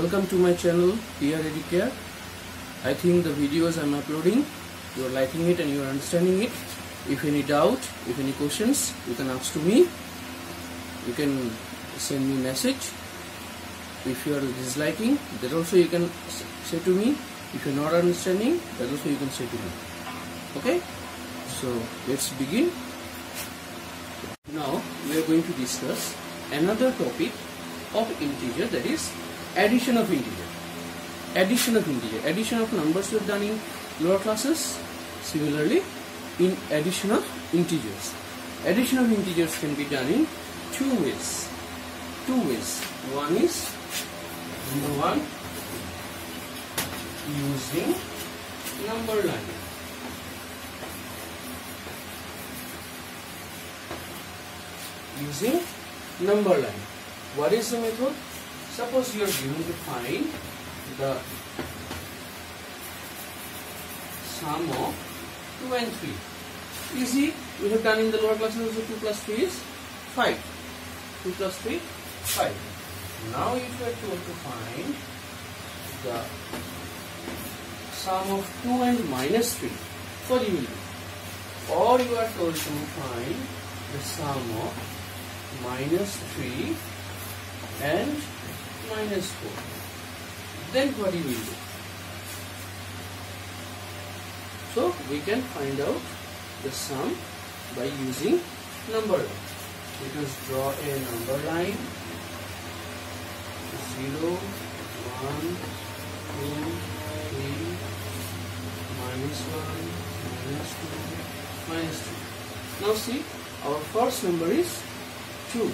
welcome to my channel PR Educare I think the videos I'm uploading you are liking it and you are understanding it. If any doubt if any questions you can ask to me. You can send me message. If you are disliking that also you can say to me. If you're not understanding that also you can say to me. Okay? So let's begin. Now we are going to discuss another topic of integer that is addition of integer. Addition of integer. Addition of numbers we have done in lower classes. Similarly in addition of integers. Addition of integers can be done in two ways. Two ways. One is number one using number line. Using number line. What is the method suppose you are given to find the sum of 2 and 3 easy. We have done in the lower classes also 2 plus 3 is 5 2 plus 3 5 now if you are told to find the sum of 2 and minus 3 what you. Will do or you are told to find the sum of minus 3 and minus 4 then what you will do so we can find out the sum by using number line. Let us draw a number line. 0 1 2 3 minus 1 minus 2 minus 2 now see our first number is 2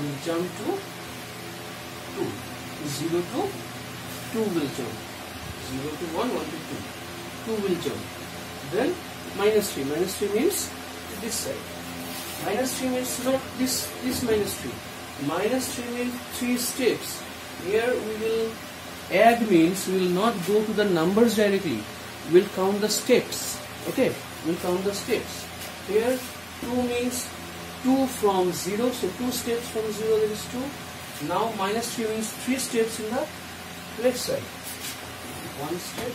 we jump to 2 0 to 2 will jump. 0 to 1 1 to 2 2 will jump. Then minus 3 minus 3 means this side. Minus 3 means not this this minus 3 minus 3 means 3 steps. Here we will add means we will not go to the numbers directly. We will count the steps. Okay? We will count the steps. Here 2 means 2 from 0 so 2 steps from 0 there is 2 now minus 3 means 3 steps in the left side. One step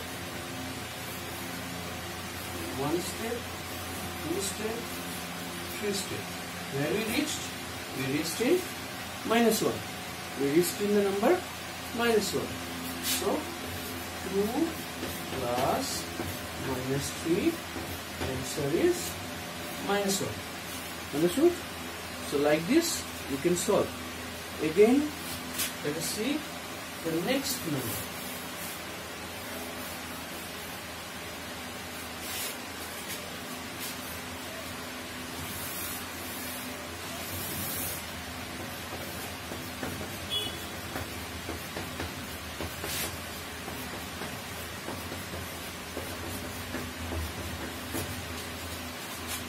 one step two step three step where we reached? We reached in minus 1 we reached in the number minus 1 so 2 plus minus 3 answer is minus 1 understood? So like this you can solve again let us see the next number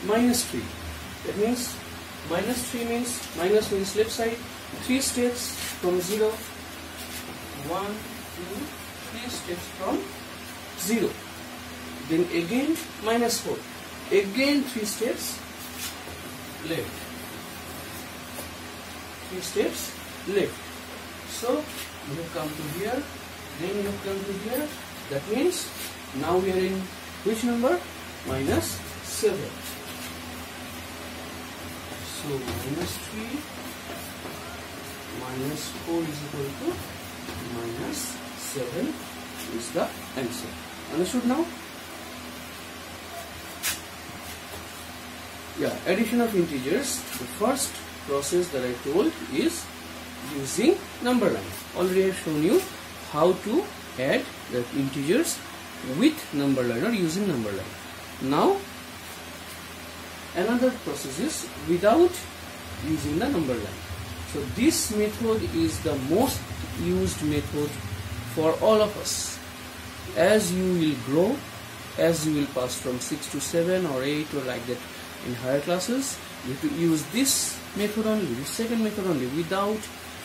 minus 3 that means minus 3 means minus means left side 3 steps from 0 1 2 3 steps from 0 then again minus 4 again 3 steps left. 3 steps left. So you have come to here then you have come to here. That means now we are in which number? Minus 7 so minus 3 minus 4 is equal to minus 7 is the answer. Understood now? Yeah, addition of integers. The first process that I told is using number line. Already I have shown you how to add the integers with number line or using number line. Now another process is without using the number line so this method is the most used method for all of us. As you will grow as you will pass from 6 to 7 or 8 or like that in higher classes you have to use this method only the second method only without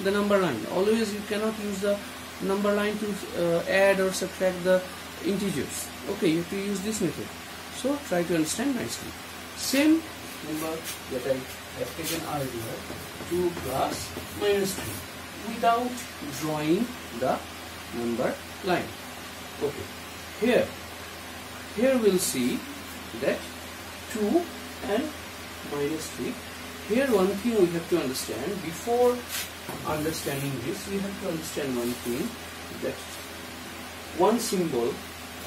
the number line. Always you cannot use the number line to uh, add or subtract the integers. Okay you have to use this method. So try to understand nicely. Same number that I have taken earlier 2 plus minus 3 without drawing the number line. Okay, here, here we'll see that 2 and minus 3. Here one thing we have to understand, before understanding this, we have to understand one thing, that one symbol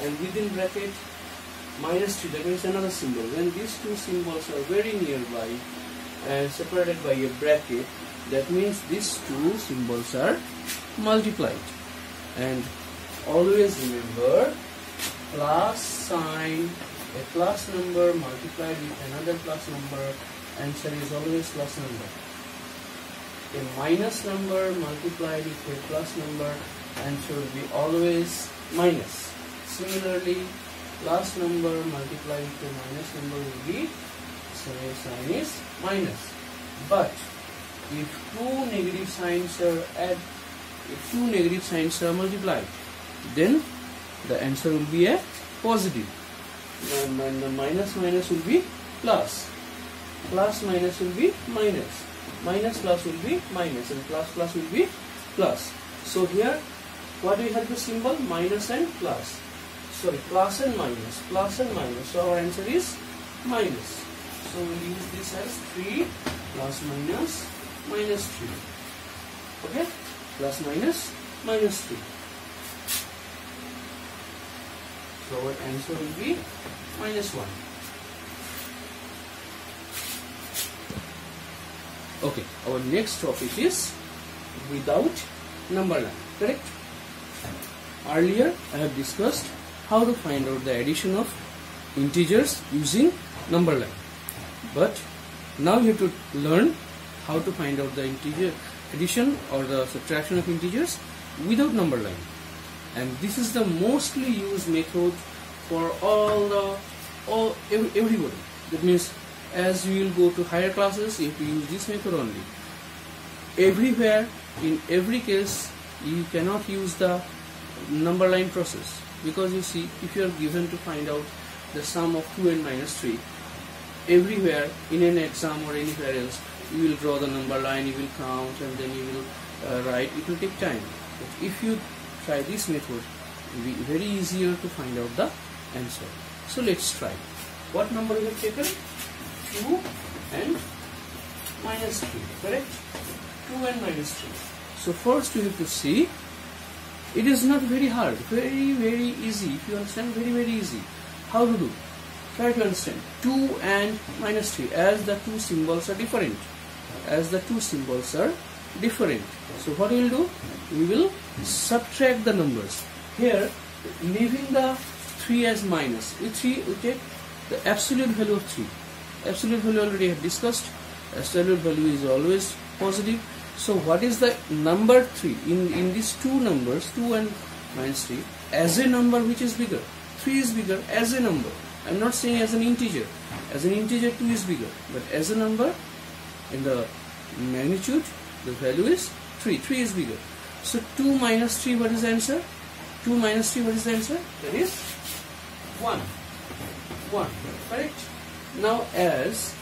and within bracket minus 3 that means another symbol. When these two symbols are very nearby and separated by a bracket that means these two symbols are multiplied. And always remember plus sign a plus number multiplied with another plus number answer is always plus number. A minus number multiplied with a plus number answer will be always minus. Similarly plus number multiplied a minus number will be same sign is minus. But if two negative signs are add, if two negative signs are multiplied, then the answer will be a positive. And the minus minus will be plus. Plus minus will be minus. Minus plus will be minus and plus plus will be plus. So here what do we have the symbol? Minus and plus sorry plus and minus plus and minus. So our answer is minus. So we'll use this as 3 plus minus minus 3 okay? Plus minus minus 3 so our answer will be minus 1 okay our next topic is without number line correct? Earlier i have discussed how to find out the addition of integers using number line. But now you have to learn how to find out the integer addition or the subtraction of integers without number line. And this is the mostly used method for all the all everybody that means as you will go to higher classes you have to use this method only. Everywhere in every case you cannot use the number line process because you see if you are given to find out the sum of 2 and minus 3 everywhere in an exam or anywhere else you will draw the number line you will count and then you will uh, write. It will take time. But if you try this method it will be very easier to find out the answer. So let's try. What number you have taken? 2 and minus 3 correct? 2 and minus 3 so first you have to see it is not very hard, very, very easy. If you understand, very, very easy. How to do? Try to understand. 2 and minus 3 as the two symbols are different. As the two symbols are different. So what we will do? We will subtract the numbers. Here, leaving the 3 as minus. With 3, we take the absolute value of 3. Absolute value already have discussed. Absolute value is always positive so what is the number 3 in, in these two numbers 2 and minus 3 as a number which is bigger? 3 is bigger as a number. I'm not saying as an integer. As an integer 2 is bigger. But as a number in the magnitude the value is 3 3 is bigger. So 2 minus 3 what is the answer? 2 minus 3 what is the answer? That is 1 1 correct? Now as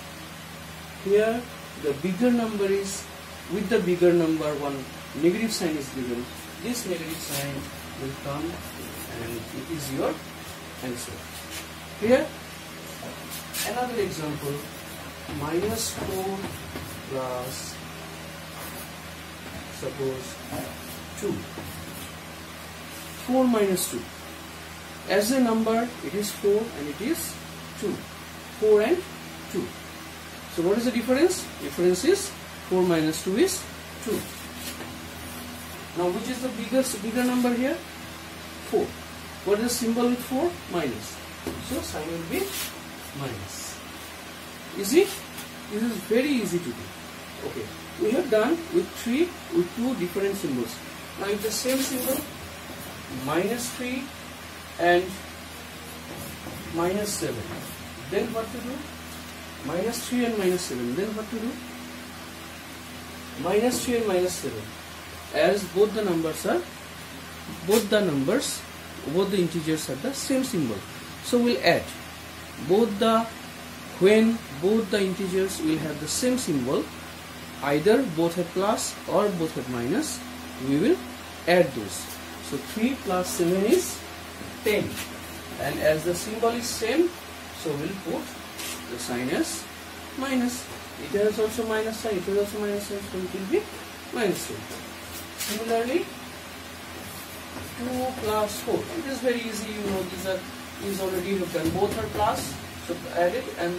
here the bigger number is with the bigger number one negative sign is given. This negative sign will come and it is your answer. Here another example minus 4 plus suppose 2 4 minus 2 as a number it is 4 and it is 2 4 and 2 so what is the difference? Difference is 4 minus 2 is 2. Now which is the biggest bigger number here? 4. What is the symbol with 4? Minus. So sign will be minus. Easy? This is very easy to do. Okay. We have done with 3 with two different symbols. Now with the same symbol minus 3 and minus 7. Then what to do? Minus 3 and minus 7. Then what to do? Minus 3 and minus 7 as both the numbers are both the numbers both the integers are the same symbol. So we'll add both the when both the integers will have the same symbol. Either both have plus or both have minus we will add those. So 3 plus 7 is 10 and as the symbol is same so we'll put the sign as minus it has also minus sign it has also minus sign so it will be minus 2 similarly 2 plus 4 it is very easy you know these are is already you have both are plus so add it and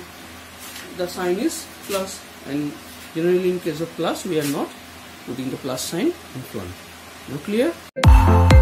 the sign is plus. plus and generally in case of plus we are not putting the plus sign in front. Now clear